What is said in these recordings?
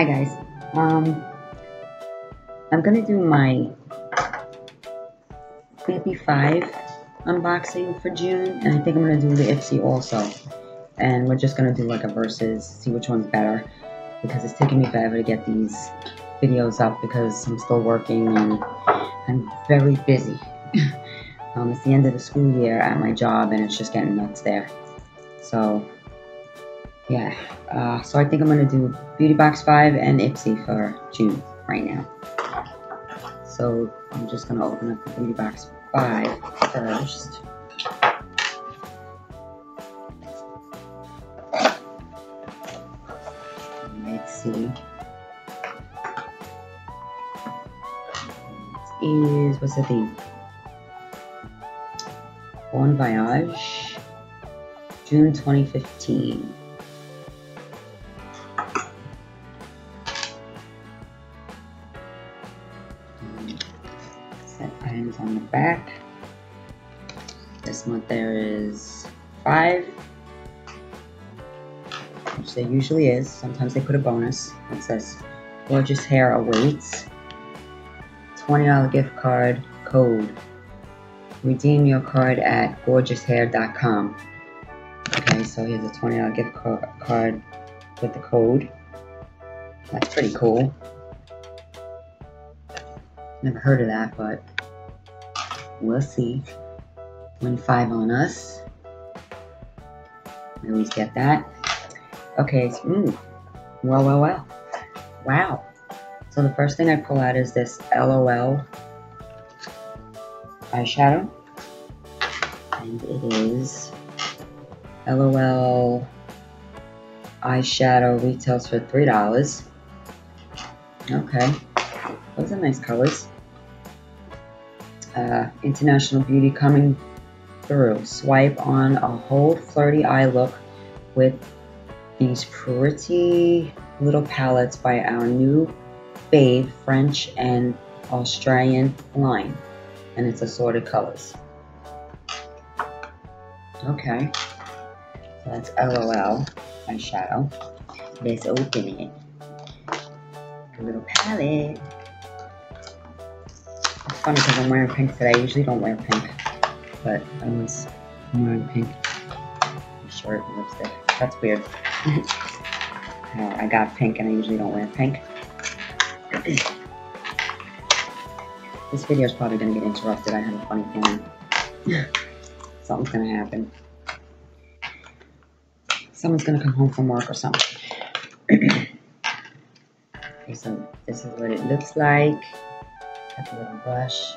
Hi guys. Um, I'm gonna do my BB5 unboxing for June, and I think I'm gonna do the Ipsy also. And we're just gonna do like a versus, see which one's better, because it's taking me forever to get these videos up because I'm still working and I'm very busy. um, it's the end of the school year at my job, and it's just getting nuts there. So, yeah. Uh, so I think I'm gonna do Beauty Box 5 and Ipsy for June right now. So I'm just gonna open up the Beauty Box 5 first. Let's see. It is, what's the theme? Bon Voyage, June 2015. Usually is. Sometimes they put a bonus. It says gorgeous hair awaits. $20 gift card code. Redeem your card at gorgeoushair.com. Okay, so here's a $20 gift card with the code. That's pretty cool. Never heard of that, but we'll see. Win five on us. I always get that. Okay, mm, well, well, well. Wow. So the first thing I pull out is this LOL eyeshadow. And it is LOL eyeshadow retails for $3. Okay. Those are nice colors. Uh, International Beauty coming through. Swipe on a whole flirty eye look with these pretty little palettes by our new fave French and Australian line. And it's assorted colors. Okay. So that's LOL eyeshadow. Let's open it. A little palette. It's funny because I'm wearing pink today. I usually don't wear pink. But I was wearing pink shirt lipstick. That's weird. I got pink and I usually don't wear pink. this video is probably going to get interrupted. I have a funny feeling. Something's going to happen. Someone's going to come home from work or something. okay, so this is what it looks like. Got the little brush.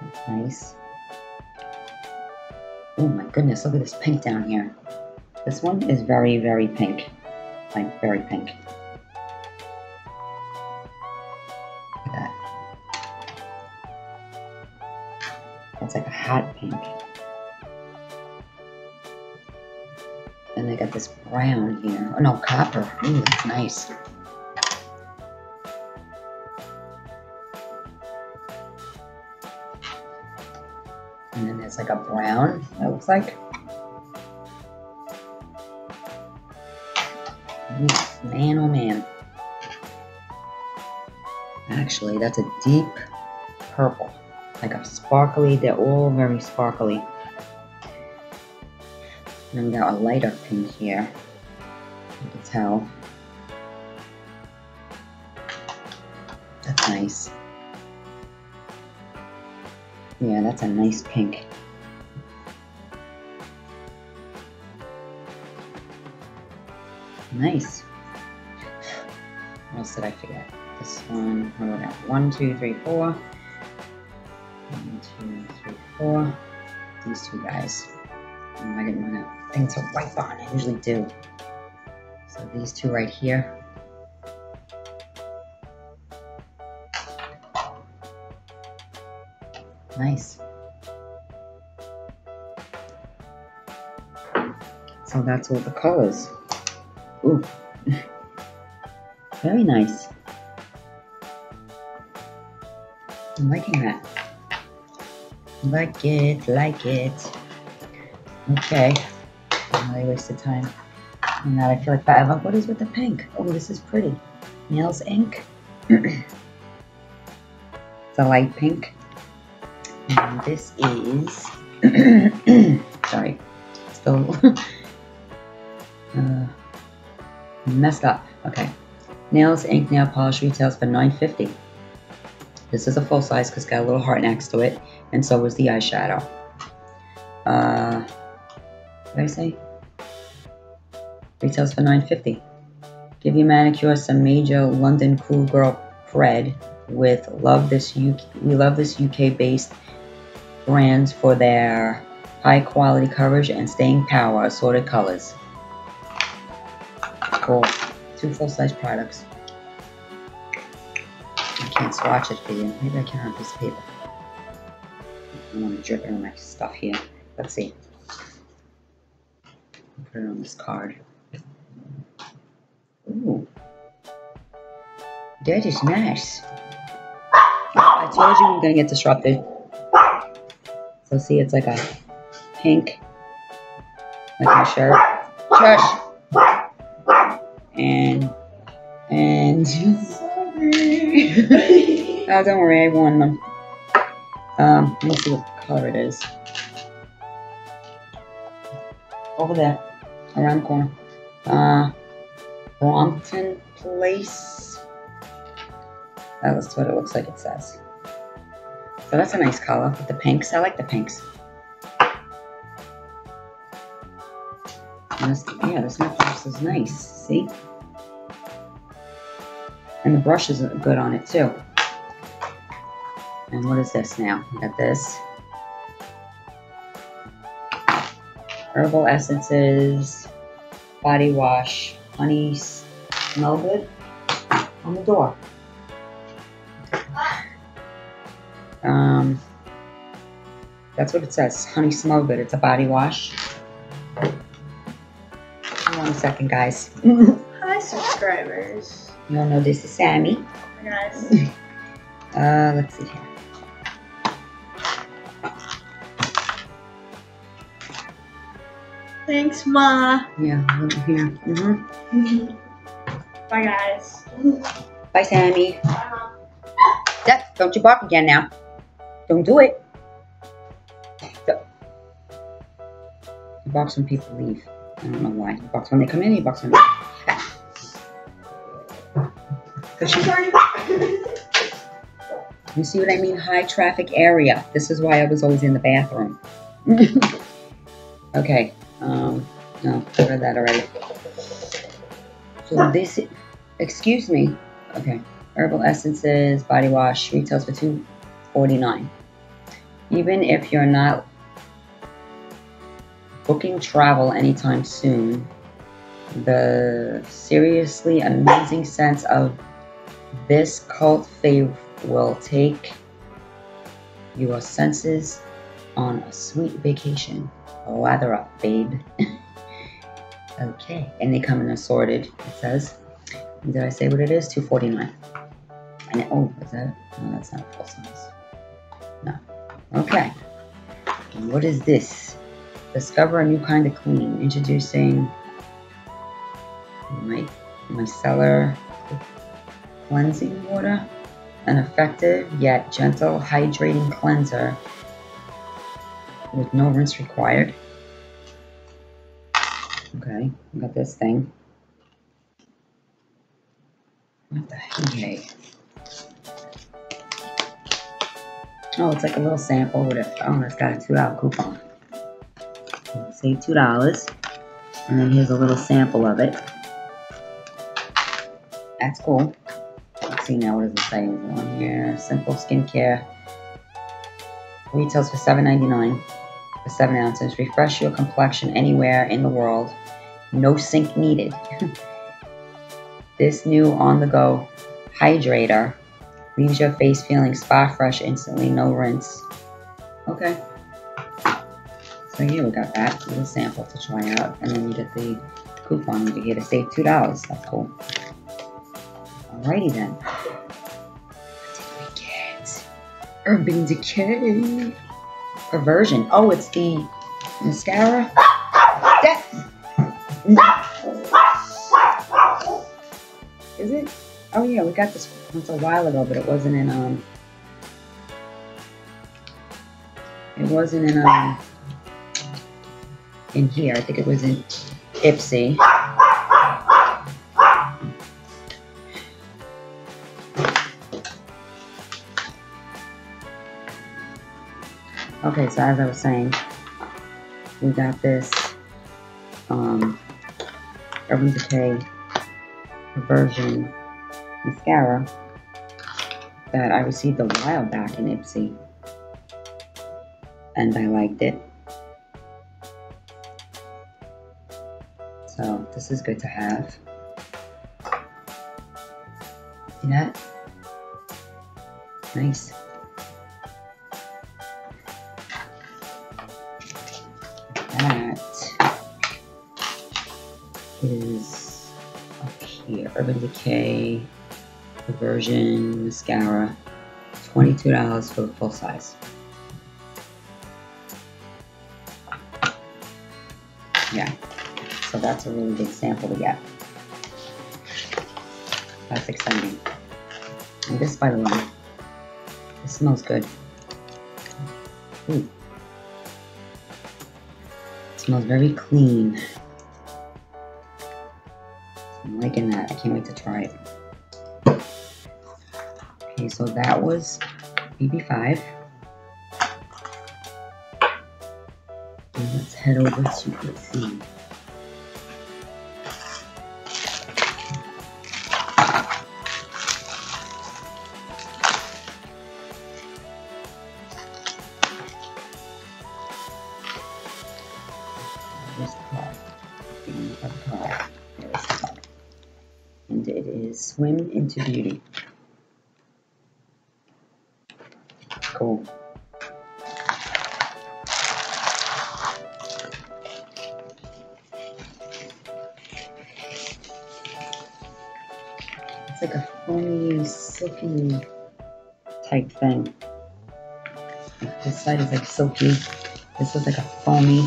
That's nice. Goodness, look at this pink down here. This one is very, very pink. Like, very pink. Look at that. That's like a hot pink. And they got this brown here. Oh no, copper. Ooh, that's nice. And then there's like a brown, it looks like. Man, oh man. Actually, that's a deep purple. Like a sparkly, they're all very sparkly. And then we got a lighter pink here. You can tell. That's nice. Yeah, that's a nice pink. Nice. What else did I forget? This one, what do we got? One, two, three, four. One, two, three, four. These two guys. Oh, I didn't want a thing to wipe on. I usually do. So these two right here. Nice. So that's all the colors. Ooh. Very nice. I'm liking that. Like it, like it. Okay. I wasted time. And that I feel like forever. What is with the pink? Oh, this is pretty. Nails Inc. it's a light pink. And this is sorry, still uh, messed up. Okay, Nails Inc nail polish retails for 9.50. This is a full size because it's got a little heart next to it, and so was the eyeshadow. Uh, what did I say? Retails for 9.50. Give your manicure some major London cool girl cred with love this UK. We love this UK based brands for their high quality coverage and staying power assorted colors. Cool. Two full size products. I can't swatch it for you. Maybe I can on a piece of paper. I want to drip it on my stuff here. Let's see. Put it on this card. Ooh. That is nice. I told you we are gonna get disrupted. So see, it's like a pink, like my shirt. And, and, oh, don't worry, I won them. Um, let me see what color it is. Over there, around the corner. Uh, Brompton Place. That's what it looks like it says. So that's a nice color with the pinks. I like the pinks. This, yeah, this necklace is nice. See? And the brush is good on it too. And what is this now? We got this. Herbal essences, body wash, honey smell good on the door. Um, that's what it says. Honey Smell Good. It's a body wash. Hold on a second, guys. Hi, subscribers. You all know this is Sammy. Hi, guys. Uh, let's see here. Thanks, Ma. Yeah, over here. Mm-hmm. Bye, guys. Bye, Sammy. Bye, Mom. That, don't you bark again now. Don't do it. He barks when people leave. I don't know why. He barks when they come in, he barks when they Cause she, you see what I mean? High traffic area. This is why I was always in the bathroom. okay. Um, no, I read that already. So this, excuse me. Okay. Herbal essences, body wash, retails for two forty nine. Even if you're not booking travel anytime soon, the seriously amazing scents of this cult fave will take your senses on a sweet vacation. Lather up, babe. okay, and they come in assorted, it says. Did I say what it is? 249 and it, oh, is that? No, that's not full size. No. Okay. What is this? Discover a new kind of clean. Introducing my micellar cleansing water. An effective yet gentle hydrating cleanser with no rinse required. Okay, we got this thing. What the heck? Oh, it's like a little sample with a, oh, it's got a $2 coupon. Save $2. And then here's a little sample of it. That's cool. Let's see now, what does it say on here? Simple skincare. Retails for $7.99 for 7 ounces. Refresh your complexion anywhere in the world. No sink needed. this new on-the-go hydrator Leaves your face feeling spa fresh instantly, no rinse. Okay. So here we got that little sample to try out, and then you get the coupon you get to save two dollars. That's cool. Alrighty then. What did we get? Urban Decay. Perversion. Oh, it's the mascara. Is it? Oh yeah, we got this once a while ago, but it wasn't in um. It wasn't in um. In here, I think it was in Ipsy. Okay, so as I was saying, we got this um, Urban Decay version mascara that I received a while back in Ipsy. And I liked it. So this is good to have. See that? Nice. That is up here. Urban Decay version mascara. $22 for the full size. Yeah, so that's a really big sample to get. That's exciting. And this, by the way, this smells good. Ooh. It smells very clean. I'm liking that. I can't wait to try it. Okay, so that was BB5. And let's head over to card. And it is Swim into Beauty. Cool. It's like a foamy, silky type thing. This side is like silky. This is like a foamy.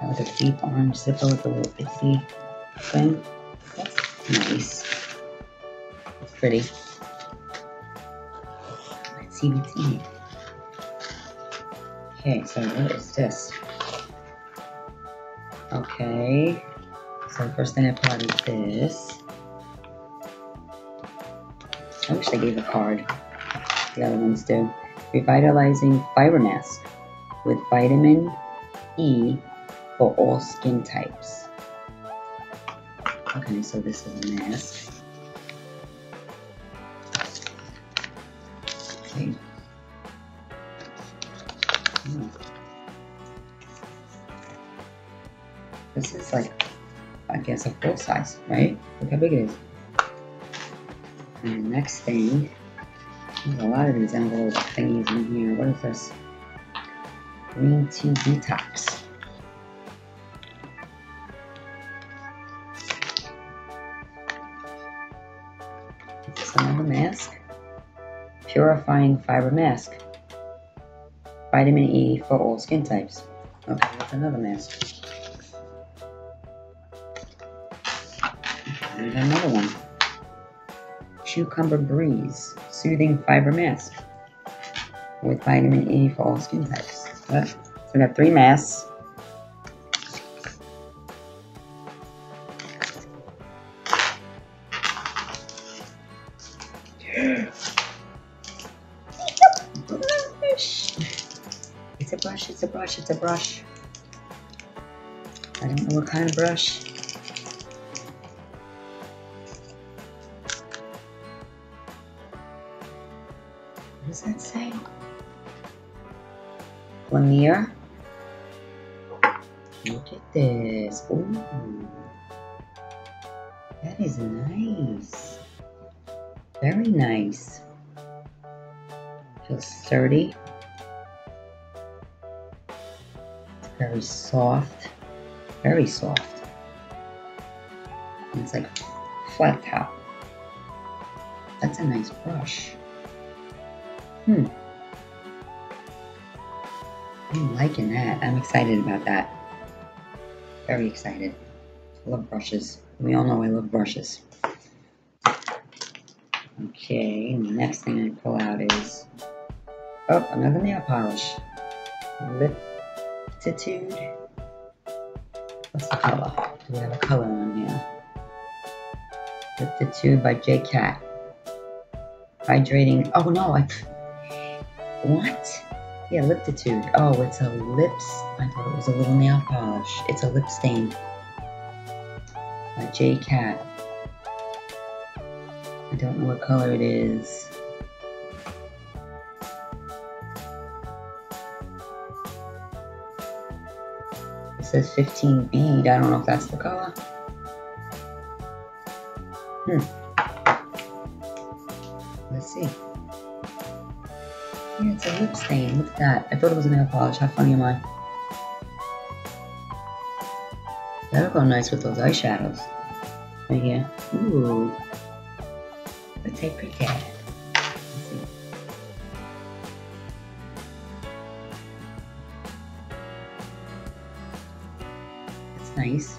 Got a deep orange zipper with a little itsy thing. That's nice. Pretty. Let's see what's in it. Okay, so what is this? Okay. So first thing I put is this. I wish they gave a card. The other ones do. Revitalizing Fiber Mask with vitamin E for all skin types. Okay, so this is a mask. Size, right? Look how big it is. And the next thing, there's a lot of these envelope thingies in here. What is this? Green tea detox. Another mask? Purifying fiber mask. Vitamin E for all skin types. Okay, that's another mask. Another one. Cucumber Breeze Soothing Fiber Mask with vitamin E for all skin types. So we got three masks. It's a brush, it's a brush, it's a brush. I don't know what kind of brush. Lanier. Look at this. Ooh. That is nice. Very nice. Feels sturdy. It's very soft. Very soft. It's like flat top. That's a nice brush. Hmm. I'm liking that. I'm excited about that. Very excited. I love brushes. We all know I love brushes. Okay, next thing I pull out is oh another nail polish. Liptitude. What's the color? Do we have a color on here? Liptitude by J Cat. Hydrating. Oh no, I. What? Yeah, Liptitude. Oh, it's a lips. I thought it was a little nail polish. It's a lip stain. By J Cat. I don't know what color it is. It says 15 bead. I don't know if that's the color. Hmm. Lip stain. Look at that. I thought it was a nail polish. How funny am I? That'll go nice with those eyeshadows. Right here. Ooh. Let's say pretty. That's nice.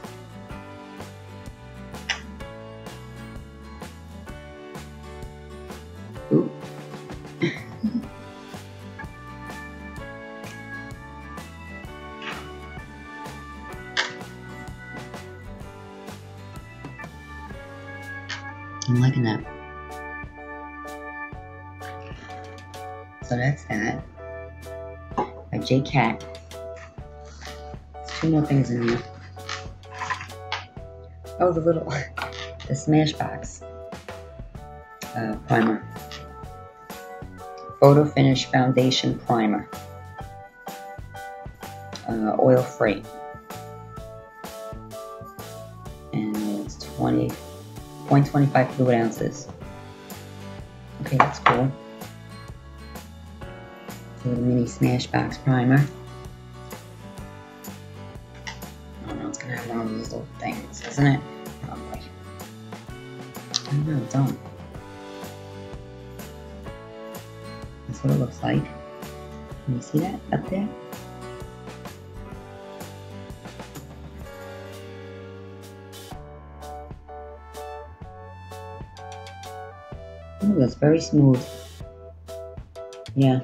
J Cat. Two more things in here. Oh, the little, the Smashbox uh, primer. Photo Finish Foundation Primer. Uh, oil free. And it's 20, 0.25 fluid ounces. Okay, that's cool. A mini Smashbox primer. Oh no, it's gonna have one of those little things, isn't it? Probably. I don't know, don't. That's what it looks like. Can you see that up there? Ooh, that's very smooth. Yeah.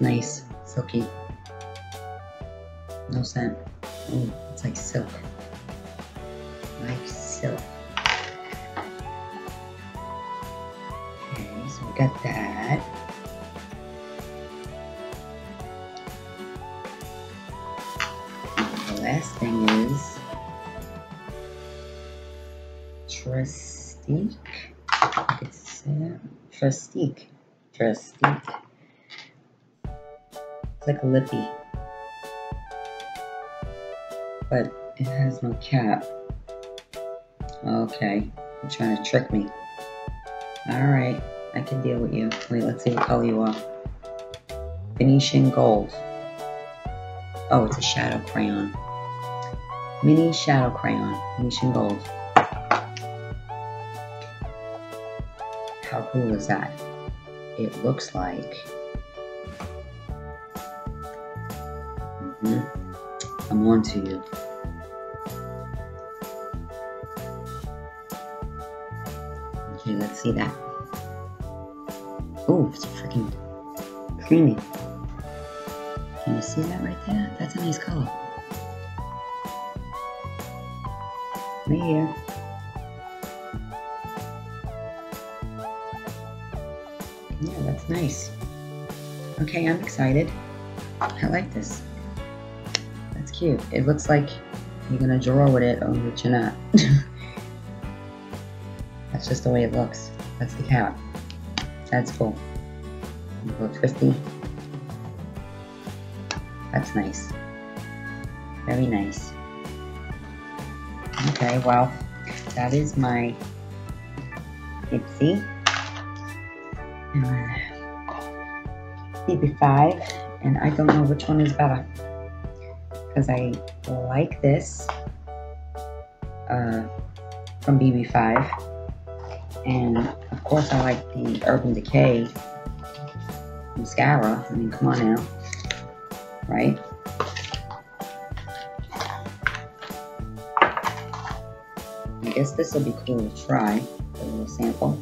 Nice. Silky. No scent. Oh, it's like silk. Like silk. Okay, so we got that. Like a lippy. But it has no cap. Okay. You're trying to trick me. Alright. I can deal with you. Wait, let's see what color you are. Venetian Gold. Oh, it's a shadow crayon. Mini shadow crayon. Venetian Gold. How cool is that? It looks like. I'm to you. Okay, let's see that. Oh, it's freaking creamy. Can you see that right there? That's a nice color. Right here. Yeah, that's nice. Okay, I'm excited. I like this. Cute. It looks like you're gonna draw with it, but you're not. That's just the way it looks. That's the cap. That's cool. A little twisty. That's nice. Very nice. Okay, well, that is my Ipsy. Uh, BB5, and I don't know which one is better. Because I like this uh, from BB5. And of course, I like the Urban Decay mascara. I mean, come on now. Right? I guess this will be cool to try. A little sample.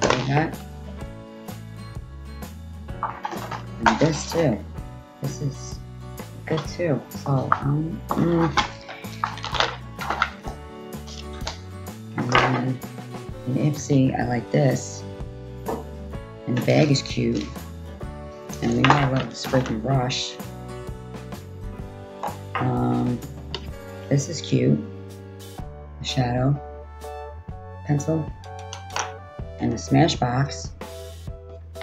See that? And this too. This is good too. So, um, mm. and then in Ipsy, I like this. And the bag is cute. And we have a freaking brush. Um, this is cute. A shadow pencil and a Smashbox.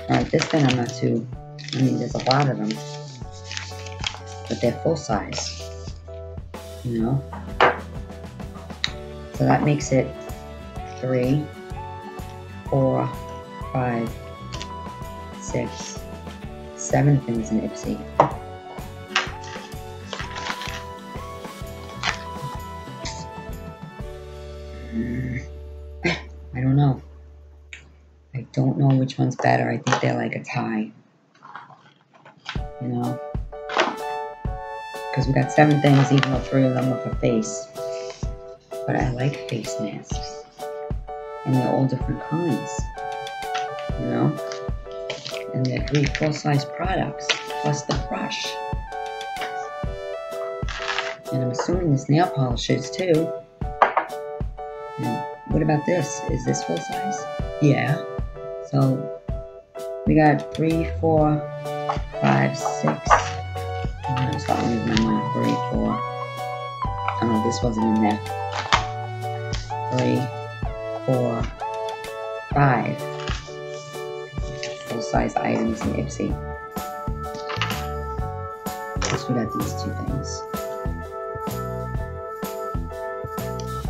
Alright, this thing I'm not too, I mean, there's a lot of them, but they're full size, you know? So that makes it three, four, five, six, seven things in Ipsy. I don't know. I don't know which one's better. I think they're like a tie. You know? Because we got seven things, even though three of them are for face. But I like face masks. And they're all different kinds. You know? And they're three full-size products, plus the brush. And I'm assuming this nail polish is too. And what about this? Is this full size? Yeah. So we got three, four, five, six. I'm starting with my mind. Three, four. Oh this wasn't in there. Three, four, five. Full size items in Ipsy. Plus we got these two things.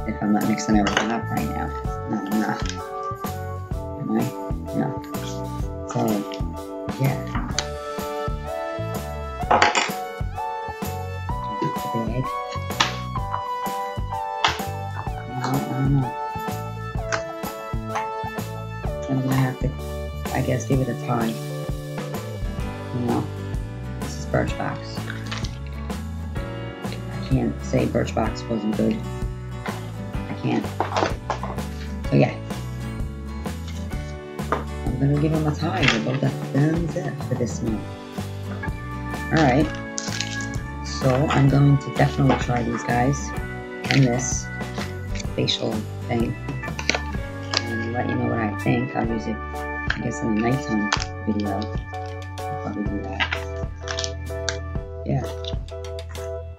If I'm not mixing everything up right now. No. I'm gonna have to, I guess, give it a try. You know, this is Birchbox. I can't say Birchbox wasn't good. I can't. So yeah. I'm gonna give them a tie. They're both at thumbs up for this month. Alright. So I'm going to definitely try these guys and this facial thing. Let you know what I think. I'll use it I guess in a nighttime video. I'll probably do that. Yeah.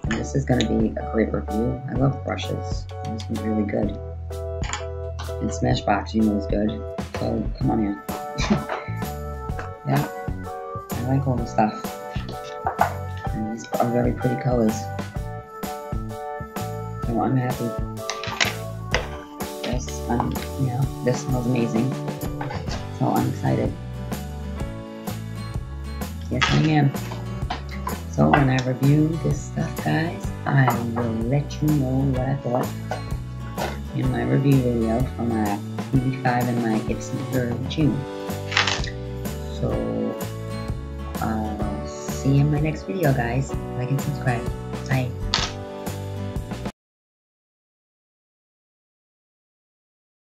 And this is gonna be a great review. I love brushes. This one's really good. And Smashbox, you know, is good. So come on in. yeah, I like all the stuff. And these are very pretty colors. So I'm happy. Um, you know, this smells amazing. So I'm excited. Yes, I am. So when I review this stuff, guys, I will let you know what I thought in my review video for my BB5 and my Ipsy for June. So, I'll see you in my next video, guys. Like and subscribe.